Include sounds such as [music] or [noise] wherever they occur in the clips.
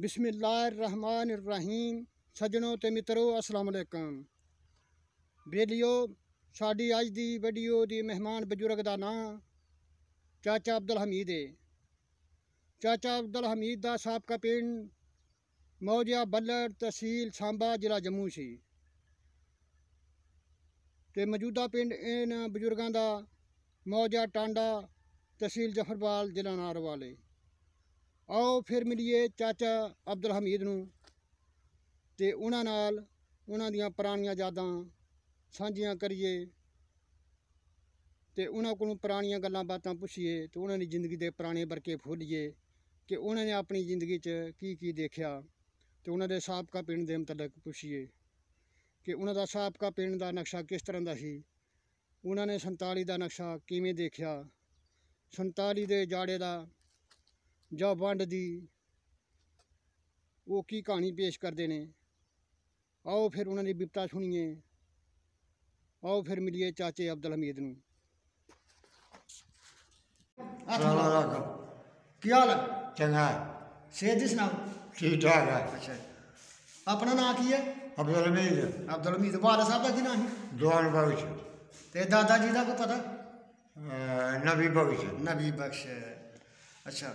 ਬਿਸਮਿਲ੍ਲਾਹਿਰਰਹਿਮਾਨਿਰਰਹੀਮ ਸੱਜਣੋ ਤੇ ਮਿੱਤਰੋ ਅਸਲਾਮ ਅਲੈਕਮ ਬੇਲੀਓ ਸਾਡੀ ਅੱਜ ਦੀ ਵੀਡੀਓ ਦੀ ਮਹਿਮਾਨ ਬਜ਼ੁਰਗ ਦਾ ਨਾਂ ਚਾਚਾ ਅਬਦੁਲ ਹਮੀਦ ਹੈ ਚਾਚਾ ਅਬਦੁਲ ਹਮੀਦ ਦਾ ਸਾਬਕਾ ਪਿੰਡ ਮੌਜਾ ਬੱਲੜ ਤਹਿਸੀਲ ਸਾਂਬਾ ਜ਼ਿਲ੍ਹਾ ਜੰਮੂ ਸੀ ਤੇ ਮੌਜੂਦਾ ਪਿੰਡ ਇਹਨਾਂ ਬਜ਼ੁਰਗਾਂ ਦਾ ਮੌਜਾ ਟਾਂਡਾ ਤਹਿਸੀਲ ਜਫਰਵਾਲ ਜ਼ਿਲ੍ਹਾ ਨਾਰਵਾਲ ਹੈ ਆਓ ਫਿਰ ਮਿਲੀਏ ਚਾਚਾ ਅਬਦੁਲ ਹਮੀਦ ਨੂੰ ਤੇ ਉਹਨਾਂ ਨਾਲ ਉਹਨਾਂ ਦੀਆਂ ਪੁਰਾਣੀਆਂ ਯਾਦਾਂ ਸਾਂਝੀਆਂ ਕਰੀਏ ਤੇ ਉਹਨਾਂ ਕੋਲੋਂ ਪੁਰਾਣੀਆਂ ਗੱਲਾਂ ਬਾਤਾਂ ਪੁੱਛੀਏ ਤੇ ਉਹਨਾਂ ਦੀ ਜ਼ਿੰਦਗੀ ਦੇ ਪੁਰਾਣੇ ਵਰਕੇ ਫੋਲੀਏ ਕਿ ਉਹਨਾਂ ਨੇ ਆਪਣੀ ਜ਼ਿੰਦਗੀ 'ਚ ਕੀ ਕੀ ਦੇਖਿਆ ਤੇ ਉਹਨਾਂ ਦੇ ਸਾਬਕਾ ਪਿੰਡ ਦੇ ਮੁਤਲਕ ਪੁੱਛੀਏ ਕਿ ਉਹਨਾਂ ਦਾ ਸਾਬਕਾ ਪਿੰਡ ਦਾ ਨਕਸ਼ਾ ਕਿਸ ਤਰ੍ਹਾਂ ਦਾ ਸੀ? ਉਹਨਾਂ ਨੇ 47 ਦਾ ਨਕਸ਼ਾ ਕਿਵੇਂ ਦੇਖਿਆ? 47 ਦੇ ਜਾੜੇ ਦਾ ਜਾਂ ਵੰਡ ਦੀ ਉਹ ਕੀ ਕਹਾਣੀ ਪੇਸ਼ ਕਰਦੇ ਨੇ ਆਓ ਫਿਰ ਉਹਨਾਂ ਦੀ ਬਿਪਤਾ ਸੁਣੀਏ ਆਓ ਫਿਰ ਮਿਲੀਏ ਚਾਚੇ ਅਬਦੁਲ ਹਮੀਦ ਨੂੰ ਸਲਾਮ ਕੀ ਹਾਲ ਹੈ ਚੰਗਾ ਸੇਧ ਜੀ ਸੁਣਾਓ ਠੀਕ ਠਾਕ ਹੈ ਅੱਛਾ ਆਪਣਾ ਨਾਂ ਕੀ ਹੈ ਅਬਦੁਲ ਹਮੀਦ ਅਬਦੁਲ ਹਮੀਦ ਵਾਲਾ ਸਾਹਿਬ ਦਾ ਕੀ ਨਾਂ ਹੈ ਜਵਾਨ ਬਖਸ਼ ਤੇ ਦਾਦਾ ਜੀ ਦਾ ਕੋਈ ਪਤਾ ਅਹ ਨਬੀ ਬਖਸ਼ ਨਬੀ ਬਖਸ਼ ਅੱਛਾ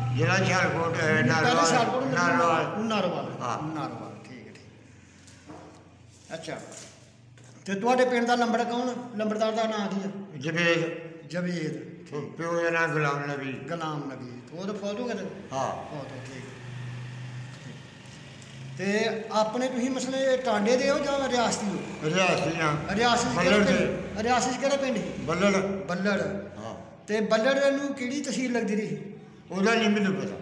ਜ਼ਿਲ੍ਹਾ ਛਾਲਕੋਟ ਪਹਿਲੇ ਨਾਰਵਾਲ ਸ਼ਾਹਕੋਟ ਨਾਰਵਾਲ ਨਾਰਵਾਲ ਹਾਂ। ਨਾਰਵਾਲ ਠੀਕ ਹੈ ਠੀਕ ਅੱਛਾ ਤੇ ਤੁਹਾਡੇ ਪਿੰਡ ਦਾ ਨੰਬਰ ਕੌਣ ਲੰਬੜਦਾਰ ਦਾ ਨਾਮ ਕੀ ਹੈ ਜਵੇਦ ਜਵੇਦ ਪਿਓ ਦਾ ਨਾਂ ਗੁਲਾਮ ਨਬੀ ਗੁਲਾਮ ਨਬੀ ਉਹ ਤਾਂ ਫੌਜ ਹੋ ਗਏ ਹਾਂ ਫੌਜ ਹੋ ਠੀਕ ਤੇ ਆਪਣੇ ਤੁਸੀਂ ਮਸਲੇ ਟਾਂਡੇ ਦੇ ਹੋ ਜਾਂ ਰਿਆਸਤੀ ਹੋ ਰਿਆਸਤੀਆਂ ਰਿਆਸਤ 'ਚ ਬੱਲੜ ਕਿਹੜੇ ਦੇ ਪਿੰਡ ਰਿਆਸਤ 'ਚ ਕਿਹੜਾ ਪਿੰਡ ਸੀ ਬੱਲੜ ਬੱਲੜ ਹਾਂ ਤੇ ਬੱਲੜ ਨੂੰ ਕਿਹੜੀ ਤਹਿਸੀਲ ਲੱਗਦੀ ਰਹੀ ओह्दा नहीं मैनू पता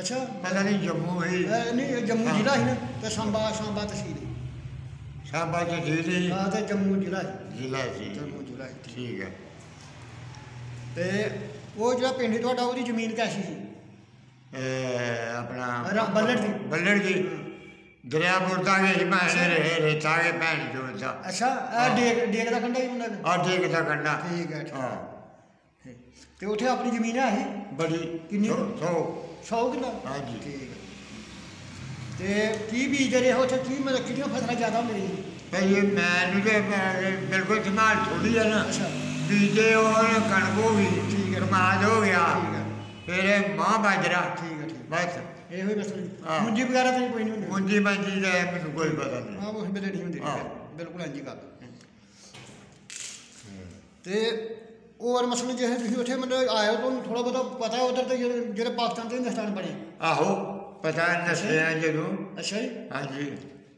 अच्छा। पता नहीं जम्मू है। नहीं जम्मू जिला ही ना? तो सांबा सांबा तहसील है। सांबा तहसील है। हाँ तो जम्मू जिला है। जिला ही जम्मू जिला है। ठीक है। ते वो जो पिंड थोड़ा ओदी ज़मीन कैसी ही अपना बल्लड़ थी बल्लड़ दी। हाँ। दरिया बुरदा गै अच्छा।, अच्छा हाँ। डेग डेग ही हाँ, डेग ठीक ठीक। ਤੇ ਉੱਥੇ ਆਪਣੀ ਜ਼ਮੀਨ ਹੈ ਸੀ ਬੜੀ ਕਿੰਨੀ? ਸੌ- ਸੌ 100 ਕਿੱਲਾ ਹਾਂਜੀ। ਠੀਕ ਹੈ ਤੇ ਕੀ ਬੀਜਦੇ ਰਹੇ ਉੱਥੇ ਕੀ ਮਤਲਬ ਕਿਹੜੀਆਂ ਫਸਲਾਂ ਜ਼ਿਆਦਾ ਹੁੰਦੀਆਂ ਸੀ ਭਈ ਮੈਨੂੰ ਤੇ ਮੈਂ- ਬਿਲਕੁਲ ਸੰਭਾਲ ਥੋੜੀ ਹੈ ਨਾ ਅੱਛਾ ਬੀਜੇ ਉਹ ਕਣਕ ਹੋ ਗਈ ਠੀਕ ਹੈ। ਕਮਾਦ ਹੋ ਗਿਆ ਠੀਕ ਹੈ। ਫਿਰ ਇਹ ਮਾਂ ਬਾਜਰਾ ਠੀਕ ਹੈ ਠੀਕ ਬਸ ਇਹੋ ਹੀ ਮਸਲੇ ਹਾਂ। ਮੁੰਜੀ ਵਗੈਰਾ ਤਾਂ ਕੋਈ ਨਹੀਂ ਹੁੰਦੀ ਮੁੰਜੀ ਮੰਜੀ ਦਾ ਮੈਨੂੰ ਕੋਈ ਪਤਾ ਨਹੀਂ ਹਾਂ ਉਹ ਵੇਲੇ ਨਹੀਂ ਹੁੰਦੀ ਹਾਂ। ਬਿਲਕੁਲ ਇੰਜੀ ਗੱਲ ਤੇ ਹੋਰ ਮਸਲੇ ਜਿਹੜੇ ਤੁਸੀਂ ਉੱਥੇ ਮਤਲਬ ਆਏ ਹੋ ਤੁਹਾਨੂੰ ਥੋੜਾ ਬਹੁਤਾ ਪਤਾ ਉਧਰ ਤੇ ਜਿਹੜੇ ਜਿਹੜੇ ਪਾਕਿਸਤਾਨ ਤੇ ਹਿੰਦੁਸਤਾਨ ਬਣੇ ਆਹੋ ਪਤਾ ਨਸਿਆ ਜਦੋਂ ਅੱਛਾ ਜੀ ਹਾਂਜੀ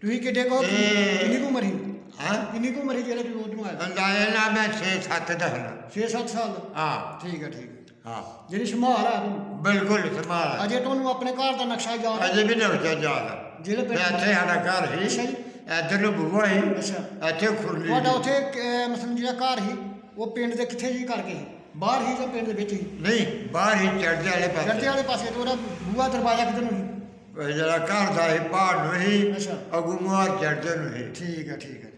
ਤੁਸੀਂ ਕਿੱਡੇ ਕੋ ਇਹ- ਕਿੰਨੀ ਕੁ ਉਮਰ ਸੀ ਹਾਂ ਕਿੰਨੀ ਕੁ ਉਮਰ ਸੀ ਜਿਹੜੇ ਤੁਸੀਂ ਉਧਰੋਂ ਆਏ ਅੰਦਾਜ਼ਾ ਨਾ ਮੈਂ 6-7 ਦਾ ਹਾਂ 6-7 ਸਾਲ ਦਾ ਹਾਂ ਠੀਕ ਹੈ ਠੀਕ ਹੈ ਹਾਂ ਜਿਹੜੀ ਸੰਭਾਲ ਆ ਤੁਹਾਨੂੰ ਬਿਲਕੁਲ ਸੰਭਾਲ ਅਜੇ ਤੁਹਾਨੂੰ ਆਪਣੇ ਘਰ ਦਾ ਨਕਸ਼ਾ ਯਾਦ ਹੈ ਅਜੇ ਵੀ ਨਹੀਂ ਉੱਚਾ ਜਾਂਦਾ ਜਿਹੜੇ ਤੇ ਪਿੰਡ ਇੱਥੇ ਸਾਡਾ ਘਰ ਅੱਛਾ ਸੀ ਜੀ। ਇੱਧਰ ਨੂੰ ਬੂਹਾ ਸੀ ਅੱਛਾ ਇੱਥੇ ਖੁਰਲੀ ਤੁਹਾਡਾ ਸੀ। ਉੱਥੇ ਅਹ, ਮਤਲਬ ਜਿਹੜਾ ਘਰ ਸੀ ਉਹ ਪਿੰਡ ਦੇ ਕਿੱਥੇ ਜੀ ਕਰਕੇ ਸੀ? ਬਾਹਰ ਹੀ ਜਾਂ ਪਿੰਡ ਦੇ ਵਿੱਚ ਹੀ ਨਹੀਂ ਬਾਹਰ ਹੀ ਚੜ੍ਹਦੇ ਵਾਲੇ ਚੜ੍ਹਦੇ ਪਾਸੇ ਵਾਲੇ ਪਾਸੇ ਤੇ ਉਹਦਾ ਬੂਹਾ ਦਰਵਾਜ਼ਾ ਕਿੱਧਰ ਨੂੰ ਸੀ ਉਹ ਜਿਹੜਾ ਘਰ ਦਾ ਸੀ ਪਹਾੜ ਨੂੰ ਸੀ ਅੱਛਾ। ਅਗੂ ਮੁਹਾਰ ਚੜ੍ਹਦੇ ਨੂੰ ਸੀ ਠੀਕ ਹੈ ਠੀਕ ਹੈ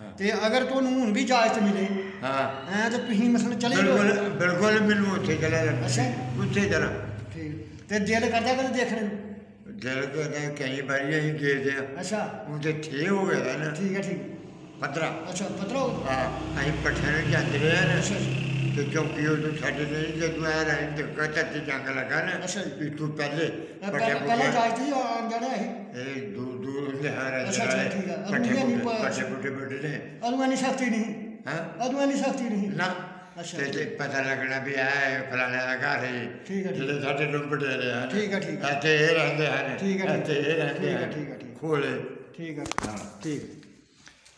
ਹਾਂ। ਤੇ ਅਗਰ ਤੁਹਾਨੂੰ ਹੁਣ ਵੀ ਇਜਾਜ਼ਤ ਮਿਲੇ ਹਾਂ ਐ ਤਾਂ ਤੁਸੀਂ ਮਸਲ ਚਲੇ ਜਾਓ ਬਿਲਕੁਲ ਬਿਲਕੁਲ ਮੈਨੂੰ ਉੱਥੇ ਚਲਾ ਜਾਣਾ ਅੱਛਾ। ਉੱਥੇ ਜਾਣਾ ਠੀਕ ਤੇ ਦਿਲ ਕਰਦਾ ਕਦੇ ਦੇਖਣ ਨੂੰ ਦਿਲ ਕਰਦਾ ਕਈ ਵਾਰੀ ਅਸੀਂ ਗਏ ਦੇ ਆ ਅੱਛਾ ਉਹ ਤੇ ਠੇ ਹੋ ਗਿਆ ਨਾ ਠੀਕ ਹੈ ਠੀਕ ਪਤਰਾ ਅੱਛਾ ਪਤਰੋ ਹਾਂ ਅਸੀਂ ਪੱਠੇ ਨੂੰ ਜਾਂਦੇ ਰਹੇ ਨਾ ਅੱਛਾ ਜੀ ਤੇ ਚੌਕੀ ਉਹ ਤੋਂ ਛੱਡ ਦੇ ਜਦੋਂ ਆ ਰਹੇ ਤੇ ਕਚਾ ਤੇ ਜੰਗ ਲਗਾ ਨਾ ਅੱਛਾ ਜੀ। ਵੀ ਤੂੰ ਪਹਿਲੇ ਇਹ ਪੱਠੇ ਪਹਿਲਾਂ ਪਹਿਲਾਂ ਪੁੱਠੇ ਇਜਾਜ਼ਤ ਹੀ ਆਉਣ ਜਾਣਾ ਇਹ ਇਹ ਦੂਰ ਦੂਰ ਲਿਹਾਰਾ ਅੱਛਾ, ਅੱਛਾ, ਠੀਕ ਆ। ਪੱਠੇ ਅਰੂਨੀਆ ਨਹੀਂ ਪੁੱਠੇ ਪਾ- ਪੱਠੇ ਪੁੱਠੇ ਪੁੱਠੇ ਨੇ ਅਦੂਆਂ ਨਹੀਂ ਸਖਤੀ ਨਹੀਂ ਹਾਂ ਅਦੂਆਂ ਨਹੀਂ ਸਖਤੀ ਨਹੀਂ ਨਾ ਅੱਛਾ। ਤੇ ਤੇ ਪਤਾ ਲੱਗਣਾ ਵੀ ਆ ਫਲਾਣੇ ਦਾ ਘਰ ਹੈ ਠੀਕ ਹੈ, ਠੀਕ ਜਿਹੜੇ ਸਾਡੇ ਨੂੰ ਬਟੇਰੇ ਹਨ ਠੀਕ ਹੈ, ਠੀਕ ਹੈ। ਇੱਥੇ ਇਹ ਰਹਿੰਦੇ ਹਨ ਠੀਕ ਹੈ, ਠੀਕ ਇੱਥੇ ਇਹ ਰਹਿੰਦੇ ਠੀਕ ਹੈ, ਹਨ ਠੀਕ ਹੈ, ਠੀਕ ਹੈ। ਖੋਲੇ ਠੀਕ ਹੈ ਹਾਂ ਠੀਕ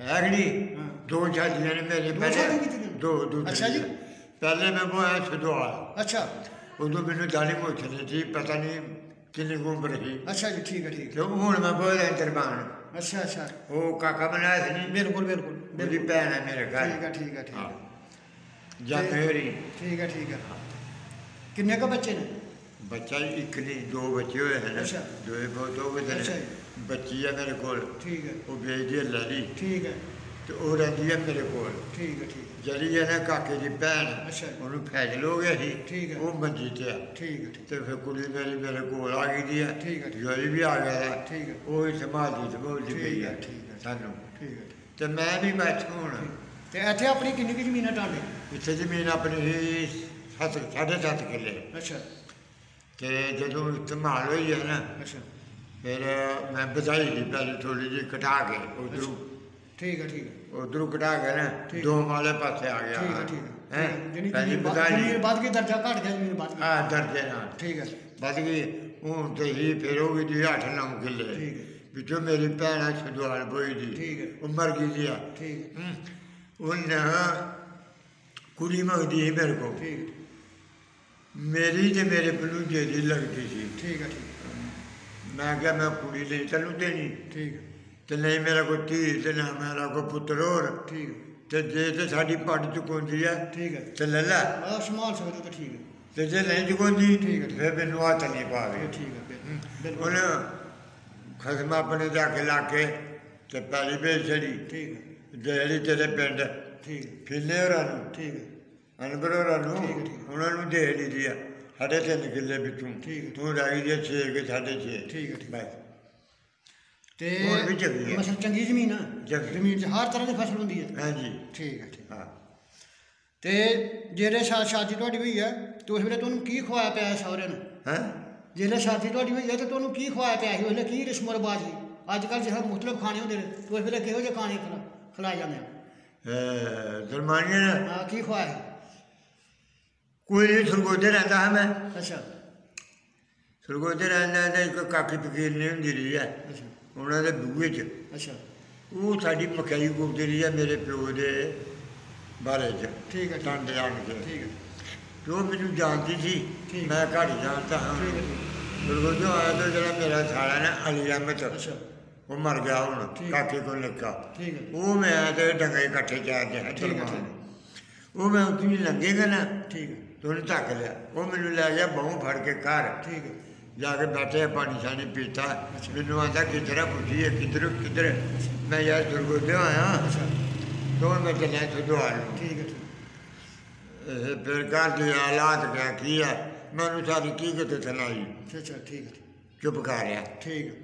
अगली हाँ। दो शादियाँ मेरे पहले दो दो अच्छा जी। पहले मैं वो आया सदोड़ा अच्छा। उदो मैं दाली को रही थी पता नहीं किन्नी उम्र रही अच्छा जी ठीक है ठीक है। तो क्यों हूँ मैं बहुत दरबान अच्छा अच्छा। वो काका बनाया था नहीं? बिल्कुल बिल्कुल मेरी भैन है मेरे घर। ठीक है ठीक है ठीक है। हाँ। जामेरी ठीक है। ठीक है किन्ने का बच्चे ने? बच्चा इकली दो बच्चे हुए हैं। अच्छा। दो बहुत हो गए अच्छा ਬੱਚੇ ਨੇ ਬੱਚਾ ਹੀ ਇੱਕ ਨਹੀਂ ਦੋ ਬੱਚੇ ਹੋਏ ਹਨ ਅੱਛਾ। ਦੋਏ ਬਹੁਤ ਹੋ ਗਏ ਅੱਛਾ ਨੇ ਜੀ। ਬੱਚੀ ਹੈ ਮੇਰੇ ਕੋਲ ਠੀਕ ਹੈ ਉਹ ਵੇਚਦੀ ਹੈ ਲੜੀ ਠੀਕ ਹੈ ਤੇ ਉਹ ਰਹਿੰਦੀ ਹੈ ਮੇਰੇ ਕੋਲ ਠੀਕ ਹੈ ਠੀਕ ਹੈ ਜਿਹੜੀ ਹੈ ਨਾ ਕਾਕੇ ਦੀ ਭੈਣ ਅੱਛਾ ਜੀ। ਉਹਨੂੰ ਫੈਜਲ ਹੋ ਗਿਆ ਸੀ ਠੀਕ ਹੈ। ਉਹ ਮੰਜੀ ਤੇ ਆ ਠੀਕ ਹੈ ਠੀਕ ਤੇ ਫਿਰ ਕੁੜੀ ਮੇਰੀ ਮੇਰੇ ਕੋਲ ਆ ਗਈ ਦੀ ਹੈ ਠੀਕ ਹੈ, ਠੀਕ। ਜੋਈ ਵੀ ਆ ਗਿਆ ਹੈ ਠੀਕ ਹੈ। ਉਹ ਹੀ ਸੰਭਾਲਦੀ ਸੰਭਾਲਦੀ ਠੀਕ ਪਈ ਹੈ, ਹੈ ਠੀਕ ਹੈ। ਸਾਨੂੰ ਠੀਕ ਹੈ ਤੇ ਮੈਂ ਵੀ ਬੈਠਾ ਹੁਣ ਤੇ ਇੱਥੇ ਆਪਣੀ ਕਿੰਨੀ ਕੁ ਜ਼ਮੀਨ ਹੈ ਟਾਂਡੇ ਇੱਥੇ ਜ਼ਮੀਨ ਆਪਣੀ ਹੀ ਸੱਤ ਸਾਢੇ ਸੱਤ ਕਿੱਲੇ ਅੱਛਾ ਤੇ ਜਦੋਂ ਇਸਤੇਮਾਲ ਹੋਈ ਹੈ ਨਾ ਅੱਛਾ ਫਿਰ ਮੈਂ ਬਧਾਈ ਲਈ ਪਹਿਲੇ ਥੋੜੀ ਜਿਹੀ ਕਟਾ ਕੇ ਉਧਰੋਂ ਠੀਕ ਹੈ ਠੀਕ ਹੈ ਉਧਰੋਂ ਕਟਾ ਕੇ ਨਾ ਠੀਕ। ਦੋ ਵਾਲੇ ਪਾਸੇ ਆ ਗਿਆ ਠੀਕ ਹੈ ਠੀਕ ਹੈ ਹੈਂ? ਜਿਹੜੀ ਪਹਿਲੀ ਜ਼ਮੀਨ ਵੱਧ- ਬਧਾਈ ਜ਼ਮੀਨ ਵੱਧ ਗਈ ਦਰਜਾ ਘਟ ਗਿਆ ਜ਼ਮੀਨ ਵੱਧ ਗਈ ਆ ਦਰਜੇ ਨਾਲ ਠੀਕ ਹੈ ਵੱਧ ਗਈ ਹੁਣ ਤੇ ਹੀ ਫਿਰ ਹੋ ਗਈ ਜੀ 8-9 ਕਿੱਲੇ ਠੀਕ ਹੈ। ਵਿੱਚੋਂ ਮੇਰੀ ਭੈਣ ਆ ਛਦਵਾਲ ਬੋਈ ਦੀ ਠੀਕ ਹੈ। ਉਹ ਮਰ ਗਈ ਸੀ ਆ ਠੀਕ ਹਮ, ਉਹਨਾਂ ਕੁੜੀ ਮੰਗਦੀ ਸੀ ਮੇਰੇ ਕੋਲ ਠੀਕ ਹੈ, ਮੇਰੀ ਤੇ ਮੇਰੇ ਭਣੂਜੇ ਦੀ ਲੱਗਦੀ ਸੀ ਠੀਕ ਹੈ ਠੀਕ मैं क्या मैं कुड़ी ले चलू नहीं ठीक तो नहीं मेरा कोई धी तो ना मेरा कोई पुत्र होर ठीक तो जे तो साडी पट चुकोंदी है ठीक है तो ले ले समान संभाल तो ठीक है तो जे नहीं चुकोंदी ठीक है फिर मैं हाथ नहीं पा रही ठीक है उन खसम अपने जाके लाके ते पैली भेज छड़ी ठीक है जेड़ी तेरे पिंड ठीक फिरने होरां ठीक है अनबर होरां ठीक उन्होंने दे दी है साढ़े तिन किल्ले बिच्चू तू लाई जे छे के साढ़े छे। ठीक है बस ते मतलब चंगी ज़मीन है? ज़मीन। च हर तरह की फ़सल होंदी है। हाँ जी। ठीक है ठीक हाँ। ते जेल्लै शादी थोड़ी हुई है तो उस वेले तुहानू की खवाया पिया सौरे ने? हैं? जेल्लै शादी थोड़ी हुई है तो तुहानू की खवाया पिया ही? उसले की रस्मो रवाज ही अजकल जिस मुख्तलिफ़ खाने होंदे ने तो उस वेले किहो जे खाने खलाए जांदे हैं दरमानिया हाँ, की खवाया ਕੋਈ ਨਹੀਂ ਸਰਗੋਦੇ ਰਹਿੰਦਾ ਹਾਂ ਮੈਂ। ਅੱਛਾ। ਸਰਗੋਦੇ ਰਹਿੰਦਾ ਤੇ ਇੱਕ ਕਾਕੀ ਫਕੀਰ ਨਹੀਂ ਹੁੰਦੀ ਰਹੀ ਹੈ। ਅੱਛਾ। ਉਹਨਾਂ ਦੇ ਬੂਹੇ 'ਚ। ਅੱਛਾ। ਉਹ ਸਾਡੀ ਮਕਾਈ ਗੁੰਦੀ ਰਹੀ ਹੈ ਮੇਰੇ ਪਿਓ ਦੇ ਬਾਰੇ 'ਚ ਠੀਕ ਹੈ। ਟਾਂਡੇ ਕੇ। ਠੀਕ ਹੈ। ਉਹ ਮੈਨੂੰ ਜਾਣਦੀ ਸੀ। ਮੈਂ ਘੱਟ ਜਾਣਦਾ ਹਾਂ। ਸਰਗੋਦੇ ਆਇਆ ਤਾਂ ਜਿਹੜਾ ਮੇਰਾ ਸਾਲਾ ਨਾ ਅਲੀ ਅਹਿਮਦ ਅੱਛਾ। ਉਹ ਮਰ ਗਿਆ ਹੁਣ। ਕਾਕੇ ਕੋਲ ਹੈ। ਉਹ ਮੈਂ ਤੇ ਡੰਗੇ ਇਕੱਠੇ ਚਾਰਦੇ ਹਾਂ ਠੀਕ ਹੈ, ਦਰਬਾਰ। ਉਹ ਮੈਂ ਉੱਥੇ ਲੰਗੇਗਾ ਨਾ। ਠੀਕ ਹੈ। दृढ़ता के लिए वो मैंने लै गया बहू फड़ के घर ठीक है। जाके बैठे पानी शानी पीता मैनू आता अच्छा। किधर पुछिए किधर किधर मैं यार दुर्गोदेव आया अच्छा। तो मैं तो चलिया तो दुआ लू। ठीक है फिर घर के हालात क्या की है मैं उन्होंने सारी की कितने चलाई अच्छा ठीक है चुप कर रहा। ठीक है।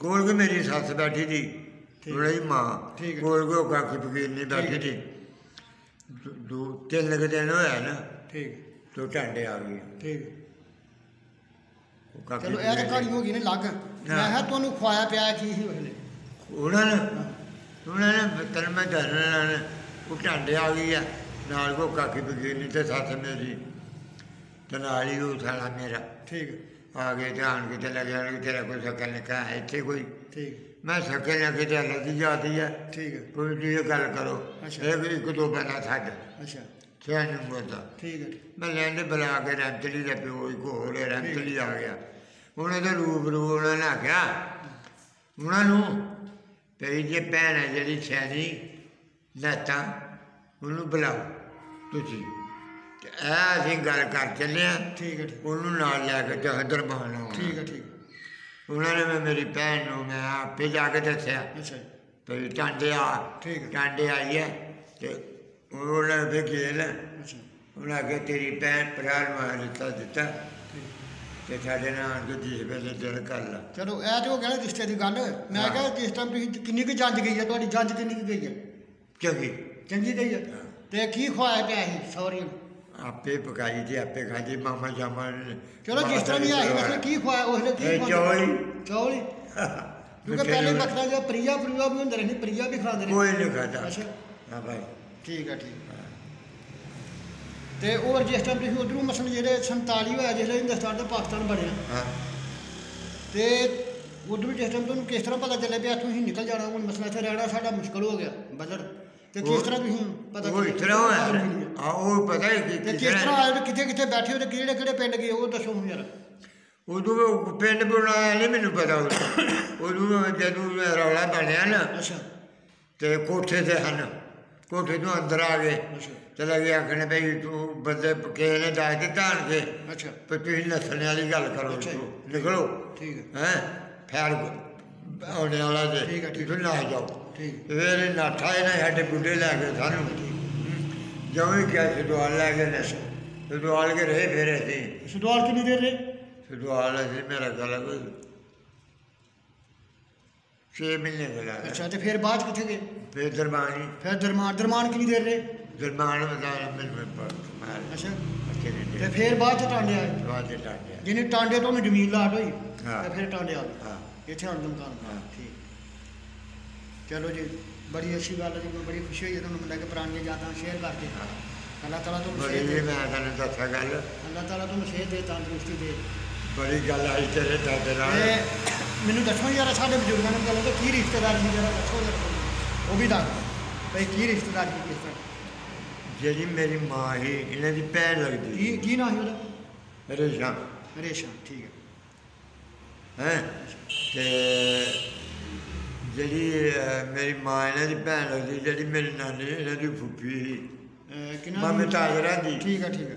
कोल के मेरी सस बैठी थी। बड़ी माँ। कोल के काकी फकीर नहीं बैठी थी। ਦੋ- ਦੋ ਤਿੰਨ ਕੁ ਦਿਨ ਹੋਇਆ ਨਾ। ਠੀਕ। ਤੋ ਟਾਂਡੇ ਆ ਗਏ ਠੀਕ। ਉਹ ਚਲੋ ਇਹ ਤਾਂ ਕਹਾਣੀ ਹੋ ਗਈ ਨੇ ਲੱਗ। ਮੈਂ ਕਿਹਾ ਤੁਹਾਨੂੰ ਖਵਾਇਆ ਪਿਆ ਕੀ ਸੀ ਵੇਲੇ ਉਹਨਾਂ ਨੇ ਉਹਨਾਂ ਨੇ ਤਨ ਮੈਂ ਦੱਸਣਾ ਨੇ ਉਹ ਢਾਂਡੇ ਆ ਗਈ ਆ। ਨਾਲ ਕੋ ਕਾਕੀ ਬਗੀਨੀ ਤੇ ਸੱਸ ਮੇਰੀ ਤੇ ਨਾਲ ਹੀ ਉਹ ਸਾਲਾ ਮੇਰਾ। ਠੀਕ। ਆ ਗਏ ਤੇ ਆਣ ਕੇ ਕਿ ਤੇਰਾ ਕੋਈ ਸਕਲ ਨਿਕਾ ਇੱਥੇ ਕੋਈ। ਠੀਕ। ਮੈਂ ਨਾ ਕਿ ਤੇ ਅੱਲਾ ਦੀ ਜਾਤੀ ਹੈ ਠੀਕ ਹੈ ਕੋਈ ਜੀ ਗੱਲ ਕਰੋ। ਅੱਛਾ। ਇਹ ਵੀ ਇੱਕ ਦੋ ਬੰਦਾ ਛੱਡ। ਅੱਛਾ। ਸਿਆਣ ਨੂੰ ਬੋਲਦਾ ਠੀਕ ਹੈ ਮੈਂ ਲੈਂਦੇ ਬੁਲਾ ਕੇ ਰੰਤਲੀ ਦਾ ਪਿਓ ਇੱਕ ਹੋਰ ਹੈ, ਰੰਤਲੀ ਆ। ਗਿਆ। ਉਹਨਾਂ ਦੇ ਰੂਪ ਰੂ ਉਹਨਾਂ ਨੇ ਆਖਿਆ ਉਹਨਾਂ ਨੂੰ ਤੇਰੀ ਜੇ ਭੈਣ ਹੈ ਜਿਹੜੀ ਸਿਆਣੀ ਨਾਤਾ ਉਹਨੂੰ ਬੁਲਾਓ ਤੁਸੀਂ। ਤੇ ਇਹ ਅਸੀਂ ਗੱਲ ਕਰ ਚੱਲੇ ਹਾਂ ਠੀਕ ਹੈ ਠੀਕ ਉਹਨੂੰ ਨਾਲ ਲੈ ਕੇ ਦਰਬਾਨ ਆਉਣਾ ਠੀਕ ਹੈ ਠੀਕ ਉਹਨਾਂ ਨੇ ਮੈਂ ਮੇਰੀ ਭੈਣ ਨੂੰ ਮੈਂ ਆਪੇ ਜਾ ਕੇ ਦੱਸਿਆ ਅੱਛਾ ਜੀ ਤੇ ਟਾਂਡੇ ਆ ਠੀਕ ਹੈ। ਟਾਂਡੇ ਆਈ ਹੈ ਤੇ ਉਹਨਾਂ ਨੇ ਵੀ ਗੇਲ ਅੱਛਾ ਉਹਨਾਂ ਅੱਗੇ ਤੇਰੀ ਭੈਣ ਭਰਾ ਨੂੰ ਆ ਦਿੱਤਾ ਦਿੱਤਾ ਠੀਕ ਤੇ ਸਾਡੇ ਨਾਲ ਆਣ ਕੇ ਜਿਸ ਵੇਲੇ ਦਿਲ ਕਰ ਲਾ ਚਲੋ ਇਹ ਤੇ ਹੋ ਗਿਆ ਨਾ ਰਿਸ਼ਤੇ ਦੀ ਗੱਲ ਮੈਂ ਹਾਂ। ਕਿਹਾ ਜਿਸ ਟਾਈਮ ਤੁਸੀਂ ਕਿੰਨੀ ਕੁ ਜੰਜ ਗਈ ਹੈ ਤੁਹਾਡੀ ਜੰਜ ਕਿੰਨੀ ਕੁ ਗਈ ਹੈ ਚੰਗੀ ਚੰਗੀ ਗਈ ਹੈ ਤੇ ਕੀ ਖਵਾਇਆ ਪਿਆ ਸੀ ਸੌਰੀ ਨੂੰ ਆਪੇ ਪਕਾਈ ਤੇ ਆਪੇ ਖਾਦੀ ਮਾਮਾ ਜਾਮਾ ਚਲੋ ਜਿਸ ਤਰ੍ਹਾਂ ਵੀ ਆਈ ਉਸਨੇ ਕੀ ਖਵਾਇਆ ਉਸਨੇ ਕੀ? ਚੌਲ ਚੌਲ [laughs] ਕਿਉਂਕਿ ਪਹਿਲੇ। ਵਕਤਾਂ 'ਚ ਪ੍ਰਿਆ ਪ੍ਰਿਆ ਵੀ ਹੁੰਦੇ ਰਹੇ ਪ੍ਰਿਆ ਵੀ ਖਾਂਦੇ ਨੇ ਕੋਈ ਨਹੀਂ ਖਾਦਾ। ਅੱਛਾ। ਹਾਂ ਭਾਈ। ਠੀਕ ਆ ਠੀਕ ਤੇ ਉਹ ਜਿਸ ਟਾਈਮ ਤੁਸੀਂ ਉਧਰੋਂ ਮਸਲ ਜਿਹੜੇ 47 ਹੋਇਆ ਜਿਸ ਵੇਲੇ ਹਿੰਦੁਸਤਾਨ ਤੇ ਪਾਕਿਸਤਾਨ ਬਣਿਆ। ਹਾਂ। ਤੇ ਉਧਰੋਂ ਜਿਸ ਟਾਈਮ ਤੁਹਾਨੂੰ ਕਿਸ ਤਰ੍ਹਾਂ ਪਤਾ ਚੱਲਿਆ ਵੀ ਹੀ ਨਿਕਲ ਜਾਣਾ ਹੁਣ ਮਸਲਾ ਇੱਥੇ ਰਹਿਣਾ ਸਾਡਾ ਮੁਸ਼ਕਲ ਹੋ ਗਿਆ ਬਦਲ ਤੇ ਕਿਸ ਤਰ੍ਹਾਂ ਤੁਸੀਂ ਪਤਾ ਉਹ? ਇਤਰਾ ਹੋਇਆ। ਤੇ ਆ ਉਹ ਪਤਾ ਹੈ ਕਿ ਕਿਸ ਤਰ੍ਹਾਂ ਆਏ ਤੇ ਕਿੱਥੇ ਕਿੱਥੇ ਬੈਠੇ ਹੋ ਤੇ ਕਿਹੜੇ ਕਿਹੜੇ ਪਿੰਡ ਗਏ ਉਹ ਦੱਸੋ ਹੁਣ ਯਾਰ ਉਦੋਂ ਉਹ ਪਿੰਡ ਬਣਾਇਆ ਨਹੀਂ ਮੈਨੂੰ ਪਤਾ ਉਦੋਂ ਉਦੋਂ ਜਦੋਂ ਰੌਲਾ ਬਣਿਆ ਨਾ ਅੱਛਾ ਤੇ ਕੋਠੇ ਤੇ ਹਨ ਕੋਠੇ ਤੋਂ ਅੰਦਰ ਆ ਗਏ ਅੱਛਾ ਤੇ ਲੱਗੇ ਆਖਣੇ ਭਈ ਤੂੰ ਬੰਦੇ ਕਿਸੇ ਨੇ ਦੱਸ ਦਿੱਤਾ ਆਣ ਕੇ ਅੱਛਾ ਵੀ ਤੁਸੀਂ ਨੱਸਣੇ ਵਾਲੀ ਗੱਲ ਕਰੋ ਅੱਛਾ ਜੀ। ਇੱਥੋਂ, ਨਿਕਲੋ ਠੀਕ ਹੈ ਹੈ ਫੈਰ ਆਉਣੇ ਵਾਲਾ ਜੇ ਠੀਕ ਹੈ, ਠੀਕ ਇੱਥੋਂ ਨਾ ਜਾਓ ਠੀਕ ਫਿਰ ਇਹ ਨਾਠਾ ਇਹਨਾਂ ਸਾਡੇ ਬੁੱਢੇ ਲੈ ਗਏ ਸਾਨੂੰ ਜਿਉਂ ਹੀ ਕਿਹਾ ਸਦਵਾਲ ਲੈ ਗਏ ਨੇ ਸਦਵਾਲ ਕੇ ਰਹੇ ਫਿਰ ਅਸੀਂ ਸੁਦਵਾਲ ਕਿੰਨੀ ਦੇਰ ਰਹੇ ਸਦਵਾਲ ਅਸੀਂ ਮੇਰਾ ਗੱਲ ਕੋਈ ਛੇ ਮਹੀਨੇ ਗਲਾ ਅੱਛਾ ਤੇ ਫਿਰ ਬਾਅਦ 'ਚ ਕਿੱਥੇ ਗਏ ਫਿਰ ਦਰਬਾਨੀ ਫਿਰ ਦਰਮਾਨ ਦਰਮਾਨ ਕਿੰਨੀ ਦੇਰ ਰਹੇ ਦਰਬਾਨ ਬਤਾ ਮੈਨੂੰ ਮਾਰ ਅੱਛਾ ਅੱਛੇ ਨੇ ਤੇ ਫਿਰ ਬਾਅਦ 'ਚ ਟਾਂਡੇ ਆਏ ਦਰਵਾਜ਼ੇ ਟਾਟਿਆ ਜਿਹਨੇ ਟਾਂਡੇ ਤੋਂ ਉਹਨੂੰ ਜ਼ਮੀਨ ਲਾਟ ਹੋਈ ਹਾਂ। ਤੇ ਫਿਰ ਟਾਂਡੇ ਆ ਗਏ ਹਾਂ ਇੱਥੇ ਆਉਣ ਦਾ ਮਕਾਨ ਹਾਂ। ਠੀਕ ਚਲੋ ਜੀ ਬੜੀ ਅੱਛੀ ਗੱਲ ਹੈ ਜੀ ਮੈਨੂੰ ਬੜੀ ਖੁਸ਼ੀ ਹੋਈ ਹੈ ਤੁਹਾਨੂੰ ਮਿਲ ਕੇ ਪੁਰਾਣੀਆਂ ਯਾਦਾਂ ਸ਼ੇਅਰ ਕਰਕੇ ਅੱਲਾਹ ਤਾਲਾ ਤੁਹਾਨੂੰ ਬੜੀ ਸਿਹਤ ਜੀ ਦੇ ਮੈਂ ਤੁਹਾਨੂੰ ਦੱਸਾਂ ਗੱਲ ਅੱਲਾਹ ਤਾਲਾ ਤੁਹਾਨੂੰ ਸਿਹਤ ਦੇ ਤੰਦਰੁਸਤੀ ਦੇ ਬੜੀ ਗੱਲ ਆਈ ਤੇਰੇ ਦਾਦੇ ਨਾਲ ਤੇ ਮੈਨੂੰ ਦੱਸੋ ਯਾਰ ਸਾਡੇ ਬਜ਼ੁਰਗਾਂ ਨੇ ਗੱਲ ਕੀ ਰਿਸ਼ਤੇਦਾਰੀ ਸੀ ਜਰਾ ਦੱਸੋ ਜਰਾ ਉਹ ਵੀ ਦੱਸ ਭਈ ਕੀ ਰਿਸ਼ਤੇਦਾਰੀ ਸੀ ਕਿਸ ਤਰ੍ਹਾਂ ਜਿਹੜੀ ਮੇਰੀ ਮਾਂ ਸੀ ਇਹਨਾਂ ਦੀ ਭੈਣ ਲੱਗਦੀ ਕੀ ਕੀ ਨਾਂ ਸੀ ਉਹਦਾ ਰੇਸ਼ਾ ਰੇਸ਼ਮ ਠੀਕ ਹੈ ਹੈ ਤੇ ਜਿਹੜੀ ਮੇਰੀ ਮਾਂ ਇਹਨਾਂ ਦੀ ਭੈਣ ਲੱਗਦੀ ਜਿਹੜੀ ਮੇਰੀ ਨਾਨੀ ਇਹਨਾਂ ਦੀ ਫੁੱਫੀ। ਕਿੰਨਾ ਮਾਮੇ ਤਾਜਰਾ ਦੀ ਠੀਕ ਹੈ ਠੀਕ ਹੈ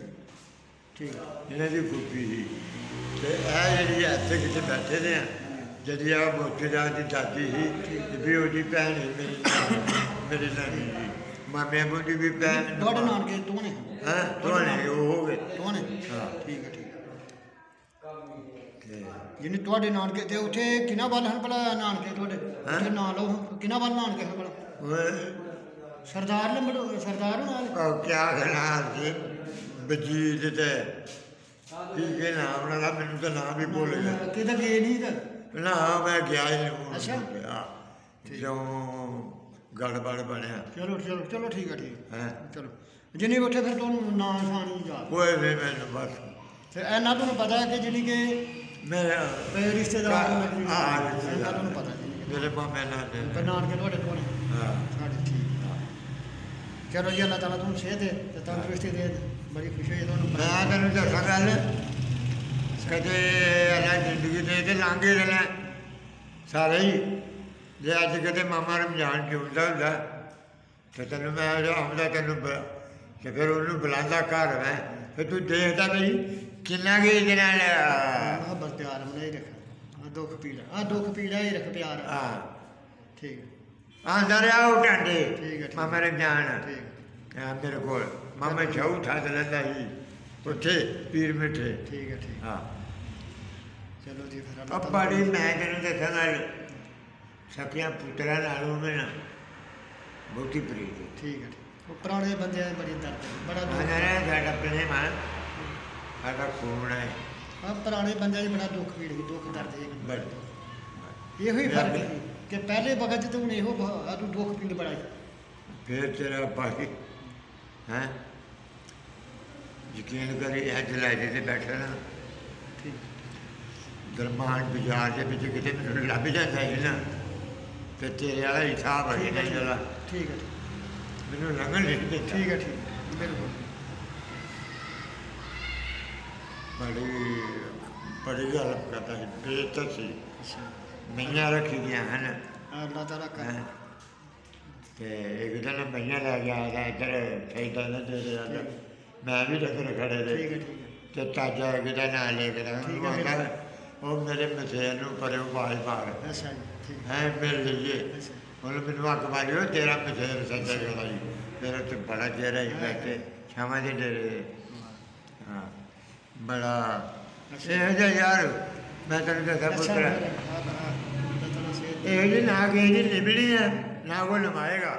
ਠੀਕ ਹੈ ਇਹਨਾਂ ਦੀ ਫੁੱਫੀ। ਸੀ ਤੇ ਇਹ ਜਿਹੜੀ ਇੱਥੇ ਕਿਤੇ ਬੈਠੇ ਨੇ ਆ, ਜਿਹੜੀ ਆ ਮੋਚੇਦਾਰ ਦੀ ਦਾਦੀ ਸੀ ਤੇ ਵੀ ਉਹਦੀ ਭੈਣ ਸੀ ਮੇਰੀ ਮੇਰੀ ਨਾਨੀ ਜੀ। ਮਾਮੇ ਦੀ ਵੀ ਭੈਣ ਤੁਹਾਡੇ ਨਾਨਕੇ ਤੋਂ ਨੇ ਹਾਂ ਤੁਹਾਡੇ ਉਹ ਹੋ ਗਏ। ਤੋਂ ਨੇ ਹਾਂ। ਠੀਕ ਹੈ ਠੀਕ ਜਿਹਨੇ ਤੁਹਾਡੇ ਨਾਨਕੇ ਤੇ ਉੱਥੇ ਕਿਹਨਾਂ ਵੱਲ ਹਨ ਭਲਾ ਨਾਨਕੇ ਤੁਹਾਡੇ? ਉੱਥੇ ਨਾਂ ਲਓ ਕਿਹਨਾਂ ਵੱਲ ਨਾਨਕੇ ਹਨ ਭਲਾ? ਸਰਦਾਰ ਲੰਬੜ ਸਰਦਾਰ ਨਾਲ ਉਹ ਕਿਆ ਕਹਿਣਾ ਸੀ ਬਜੀਤ ਤੇ। ਕੀ ਕੇ ਨਾਮ ਨਾਲ ਮੈਨੂੰ ਤਾਂ ਨਾਮ ਵੀ ਭੁੱਲ ਗਿਆ। ਕਿਤੇ ਗਏ ਨਹੀਂ ਤਾਂ। ਨਾ ਮੈਂ ਗਿਆ ਹੀ ਨਹੀਂ ਅੱਛਾ। ਜਦੋਂ ਗੜਬੜ ਬਣਿਆ। ਚਲੋ ਚਲੋ ਚਲੋ ਠੀਕ ਹੈ ਠੀਕ ਹੈ? ਚਲੋ। ਜਿੰਨੀ ਉੱਥੇ ਫਿਰ ਤੁਹਾਨੂੰ ਨਾਂ ਨਿਸ਼ਾਨੀ ਯਾਦ। ਕੋਈ ਵੀ ਮੈਨੂੰ ਬਸ। ਤੇ ਇਹਨਾਂ ਤੁਹਾਨੂੰ ਪਤਾ ਹੈ ਕਿ ਜਿਹਨੀ ਕਿ ਮੇਰੇ ਤੇ ਰਿਸ਼ਤੇਦਾਰ ਨੂੰ ਲੱਗੀ ਹਾਂ, ਇਹਨਾਂ ਰਿਸ਼ਤੇਦਾਰ। ਤੁਹਾਨੂੰ ਪਤਾ ਜੀ ਮੇਰੇ ਮਾਮੇ ਨਾਲ ਨੇ ਪਰ ਨਾਨਕੇ ਤੁਹਾਡੇ ਕੋਲ ਨੇ ਹਾਂ ਸਾਡੇ ਠੀਕ ਚਲੋ ਜੀ ਅੱਲਾਹ ਤਾਲਾ ਤੁਹਾਨੂੰ ਸਿਹਤ ਦੇ ਤੇ ਤੰਦਰੁਸਤੀ ਦੇ ਬੜੀ ਖੁਸ਼ੀ ਹੋਈ ਤੁਹਾਨੂੰ ਮੈਂ ਤੈਨੂੰ ਦੱਸਾਂ ਗੱਲ ਕਦੇ ਅਲਾ ਜ਼ਿੰਦਗੀ ਦੇ ਤੇ ਲਾਂਗੇ ਰਹਿਣਾ ਸਾਰੇ ਹੀ ਜੇ ਅੱਜ ਕਦੇ ਮਾਮਾ ਰਮਜ਼ਾਨ ਚ ਹੁੰਦਾ ਹੁੰਦਾ ਤੇ ਤੈਨੂੰ ਮੈਂ ਆਉਂਦਾ ਤੈਨੂੰ ਬ- ਤੇ ਫਿਰ ਉਹਨੂੰ ਬੁਲਾਉਂਦਾ ਘਰ ਮੈਂ ਫਿਰ ਤੂੰ ਦੇਖਦਾ ਬਈ ਕਿੰਨਾ ਕੀ ਇਹਦੇ ਨਾਲ ਆ ਬਸ ਪਿਆਰ ਬਣਾ ਹੀ ਰੱਖ ਆ ਦੁੱਖ ਪੀੜਾ ਆ ਦੁੱਖ ਪੀੜਾ ਹੀ ਰੱਖ ਪਿਆਰ ਆ ਠੀਕ ਹੈ ਆਂਦਾ ਰਿਹਾ ਉਹ ਟਾਂਡੇ ਠੀਕ ਹੈ, ਠੀਕ। ਮਾਮਾ ਰਮਜ਼ਾਨ ਠੀਕ ਆ ਮੇਰੇ ਕੋਲ ਮਾਮਾ ਛਾਉ ਥਾ ਲੈਂਦਾ ਸੀ ਉੱਥੇ ਪੀਰ ਮਿੱਠੇ ਠੀਕ ਹੈ ਠੀਕ ਹਾਂ ਚਲੋ ਜੀ ਫਿਰ ਅੱਲਾਹ ਤਾਲਾ- ਅੱਬੜੀ ਮੈਂ ਤੈਨੂੰ ਦੱਸਾਂ ਗੱਲ ਸਕਿਆ ਪੁੱਤਰਾਂ ਨਾਲੋਂ ਮੈਂ ਨਾ ਬਹੁਤੀ ਪ੍ਰੀਤ ਹੈ ਠੀਕ ਹੈ ਠੀਕ। ਉਹ ਪੁਰਾਣੇ ਬੰਦਿਆਂ ਦੀ ਬੜੀ ਦਰਦ ਹੈ, ਬੜਾ ਦੁੱਖ ਆਣਾ ਸਾਡਾ ਆਪਣੇ ਮਾਂ ਸਾਡਾ ਖੂਨ ਹੈ ਆ ਪੁਰਾਣੇ ਬੰਦਿਆਂ 'ਚ ਬੜਾ ਦੁੱਖ ਪੀੜ ਸੀ ਦੁੱਖ ਦਰਦ ਸੀ ਬੜ ਇਹੋ ਹੀ ਫਰਕ ਸੀ ਕਿ ਪਹਿਲੇ ਵਕਤ 'ਚ ਹੁਣ ਇਹੋ ਬ- ਆ ਤੂੰ ਦੁੱਖ ਪੀੜ ਬੜਾ ਸੀ ਫਿਰ ਤੇਰਾ ਭਾਈ ਹੈ ਯਕੀਨ ਕਰੀ ਅੱਜ ਲੈ ਤੇ ਬੈਠਾ ਨਾ ਠੀਕ ਦਰਮਾਨ ਬਾਜ਼ਾਰ ਦੇ ਵਿੱਚ ਕਿਤੇ ਮੈਨੂੰ ਲੱਭ ਜਾਂਦਾ ਸੀ ਨਾ ਤੇ ਤੇਰੇ ਵਾਲਾ ਹਿਸਾਬ ਹੈ ਠੀਕ ਹੈ, ਨਹੀਂ ਜਿਹੜਾ ਠੀਕ ਹੈ ਮੈਨੂੰ ਲੰਘਣ ਨਹੀਂ ਦਿੱਤਾ ਠੀਕ ਹੈ ਠੀਕ ਹੈ ਬਿਲਕੁਲ ਬੜੀ ਬੜੀ ਗੱਲ ਕਰਦਾ ਸੀ ਬੇਇੱਜ਼ਤ ਸੀ। ਮਈਆਂ ਰੱਖੀ ਦੀਆਂ ਹਨ ਅੱਲਾਹ ਤਾਲਾ ਕਰ। ਤੇ ਇੱਕ ਦਿਨ ਮਈਆਂ ਲੈ ਗਿਆ ਤਾਂ ਇੱਧਰ ਖੇਤਾਂ ਦੇ ਦੇ ਰਿਹਾ ਮੈਂ ਵੀ ਰੱਖਣ ਖੜੇ ਦੇ। ਠੀਕ ਹੈ ਤੇ ਤਾਜਾ ਕਿਹਦਾ ਨਾਂ ਲੈ ਕੇ ਆਖਿਆ, ਉਹ ਮੇਰੇ ਮਥੇ ਨੂੰ ਪਰੇ ਬਾਜ ਮਾਰ ਅੱਛਾ ਜੀ ਠੀਕ ਹੈ। ਮਿਲ ਲਈਏ ਉਹਨੇ ਮੈਨੂੰ ਅੱਖ ਮਾਰੀ ਉਹ ਤੇਰਾ ਮਥੇ ਸੱਜਾ ਕਰਾ ਜੀ। ਮੇਰਾ ਤੇ ਬੜਾ ਚਿਹਰਾ ਹੀ। ਬੈਠੇ। ਛਾਵਾਂ ਦੇ ਡੇਰੇ। ਬੜਾ ਅੱਛਾ। ਇਹ ਜਿਹਾ ਯਾਰ ਮੈਂ ਤੈਨੂੰ ਦੱਸਾਂ ਅੱਛਾ ਪੁੱਤਰ ਹਾਂ ਹਾਂ ਅੱਲਾਹ ਤਾਲਾ ਸਿਹਤ ਇਹ ਜੀ ਨਾ ਕਿਸੇ ਦੀ ਲਿਬੜੀ ਹੈ ਨਾ ਕੋਈ ਲਵਾਏਗਾ